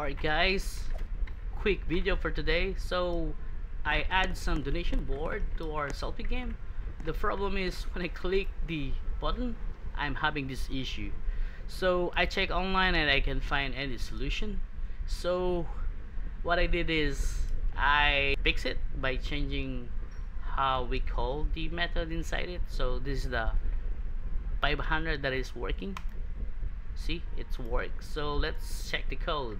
Alright guys, quick video for today. So I add some donation board to our selfie game. The problem is when I click the button, I'm having this issue. So I check online and I can find any solution. So what I did is I fix it by changing how we call the method inside it. So this is the 500 that is working see it's work so let's check the code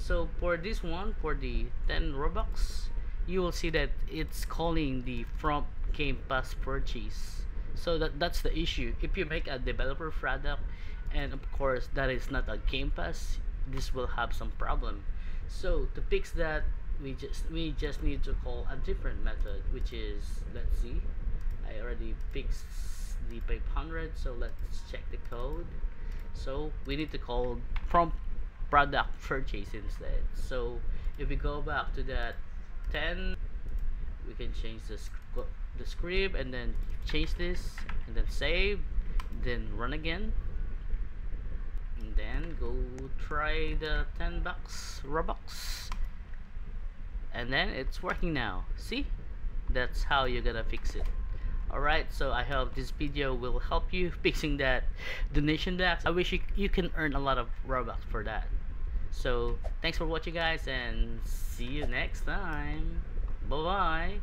so for this one for the 10 robux you will see that it's calling the from game pass purchase. So that that's the issue. If you make a developer product and of course that is not a game pass this will have some problem. So to fix that we just we just need to call a different method which is let's see. I already fixed the 500 so let's check the code. So we need to call from product purchase instead so if we go back to that 10 we can change the, the script and then change this and then save then run again. And then go try the 10 bucks robux and then it's working now. See? That's how you're gonna fix it. Alright so I hope this video will help you fixing that donation box. I wish you, you can earn a lot of robux for that so thanks for watching guys and see you next time. Bye bye